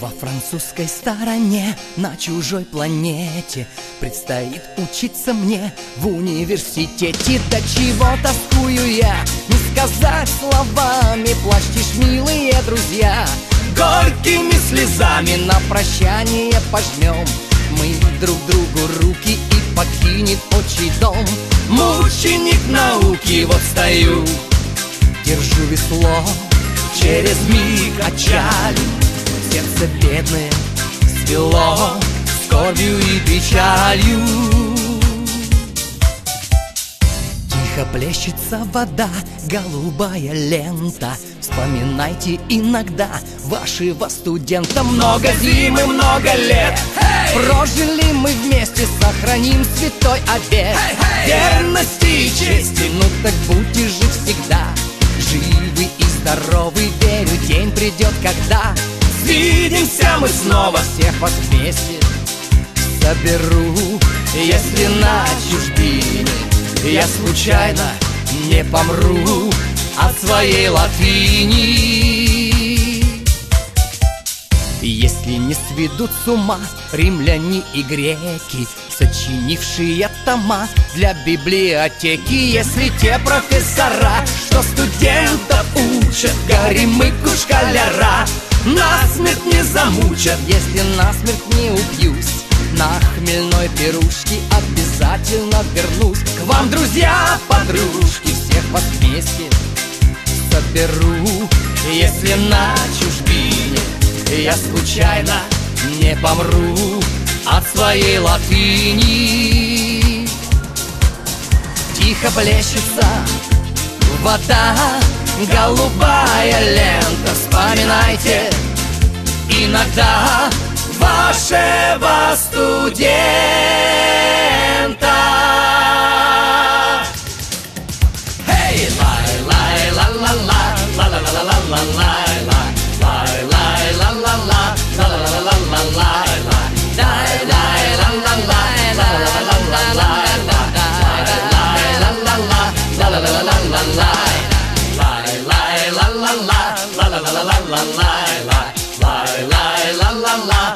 Во французской стороне, на чужой планете Предстоит учиться мне в университете. До чего тоскую я, не сказать словами Плачь милые друзья. Горькими слезами на прощание пожмем. Мы друг другу руки и покинет отчий дом. Мученик науки, вот стою. Держу весло, через миг отчалим сердце бедное свело скорбью и печалью. Тихо плещется вода, голубая лента. Вспоминайте иногда вашего студента. Много зимы, много лет. Прожили мы вместе, сохраним святой обед. Верности и чести, ну так будьте же всегда. Живы и здоровы, верю, день придет, когда Свидимся мы снова. Всех вас вместе Соберу, если на чужбине Я случайно не помру от своей латыни. Если не сведут с ума римляне и греки Сочинившие тома для библиотеки Если те профессора, что студентов учат Насмерть не замучат, если насмерть не убьюсь. На хмельной пирушке обязательно вернусь. К вам, друзья, подружки, всех вас вместе соберу. Если на чужбине я случайно не помру От своей латыни. Тихо плещется вода голубая лента. Вспоминайте иногда вашего студента. Эй, лай, лай, ла, ла, ла, ла, ла, ла, ла, ла, лай, лай, лай, лай, ла, ла, ла, ла, ла, ла, ла, ла, лай, лай, лай, лай, ла, ла, лай, ла, ла, ла, ла, ла, лай, лай, лай, ла, ла, ла, ла, ла, ла, ла, ла, лай la la la la la la la la la la la